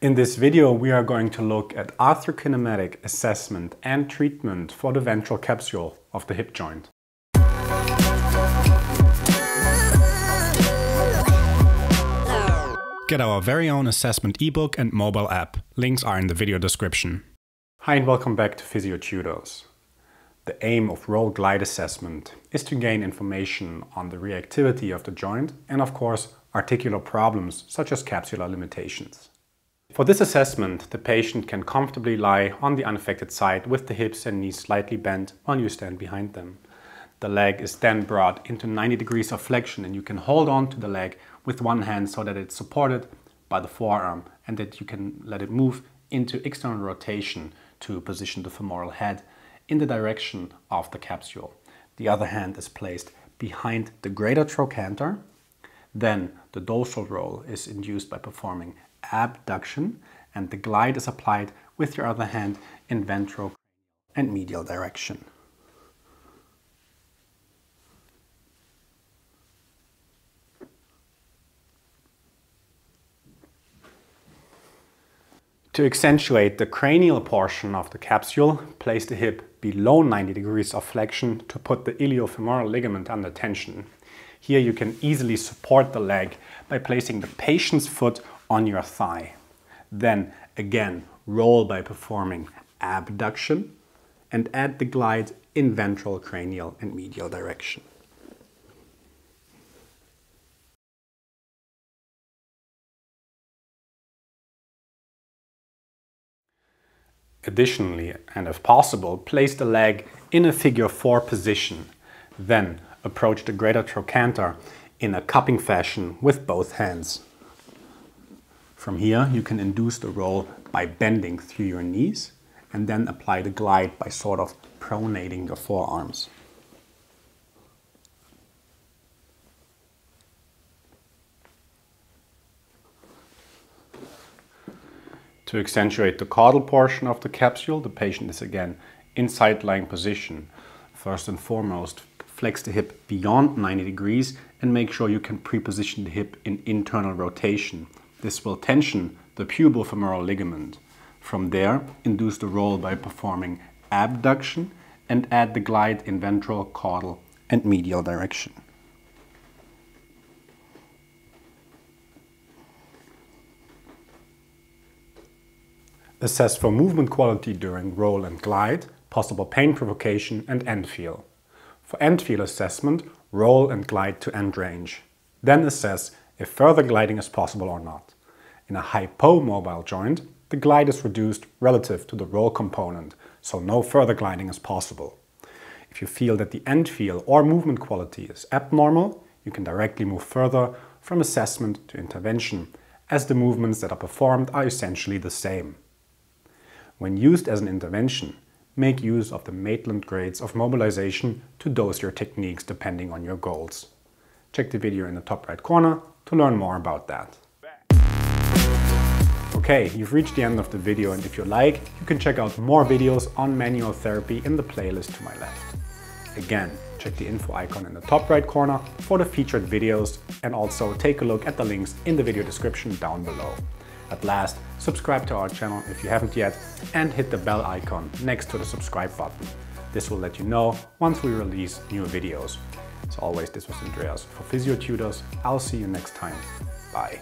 In this video we are going to look at arthrokinematic assessment and treatment for the ventral capsule of the hip joint. Get our very own assessment ebook and mobile app. Links are in the video description. Hi and welcome back to Physio Tutors. The aim of roll glide assessment is to gain information on the reactivity of the joint and of course articular problems such as capsular limitations. For this assessment, the patient can comfortably lie on the unaffected side with the hips and knees slightly bent while you stand behind them. The leg is then brought into 90 degrees of flexion and you can hold on to the leg with one hand so that it's supported by the forearm and that you can let it move into external rotation to position the femoral head in the direction of the capsule. The other hand is placed behind the greater trochanter. Then the dorsal roll is induced by performing abduction and the glide is applied with your other hand in ventral and medial direction. To accentuate the cranial portion of the capsule, place the hip below 90 degrees of flexion to put the iliofemoral ligament under tension. Here you can easily support the leg by placing the patient's foot on your thigh. Then again, roll by performing abduction and add the glide in ventral, cranial and medial direction. Additionally, and if possible, place the leg in a figure 4 position. Then approach the greater trochanter in a cupping fashion with both hands. From here, you can induce the roll by bending through your knees and then apply the glide by sort of pronating the forearms. To accentuate the caudal portion of the capsule, the patient is again in side lying position. First and foremost, flex the hip beyond 90 degrees and make sure you can pre-position the hip in internal rotation. This will tension the pubofemoral ligament. From there, induce the roll by performing abduction and add the glide in ventral, caudal and medial direction. Assess for movement quality during roll and glide, possible pain provocation and end feel. For end feel assessment, roll and glide to end range. Then assess if further gliding is possible or not. In a hypomobile joint, the glide is reduced relative to the roll component, so no further gliding is possible. If you feel that the end feel or movement quality is abnormal, you can directly move further from assessment to intervention, as the movements that are performed are essentially the same. When used as an intervention, make use of the Maitland grades of mobilization to dose your techniques depending on your goals. Check the video in the top right corner to learn more about that. Okay, you've reached the end of the video and if you like, you can check out more videos on manual therapy in the playlist to my left. Again, check the info icon in the top right corner for the featured videos and also take a look at the links in the video description down below. At last, subscribe to our channel if you haven't yet and hit the bell icon next to the subscribe button. This will let you know once we release new videos. As always, this was Andreas for Physio Tutors. I'll see you next time. Bye.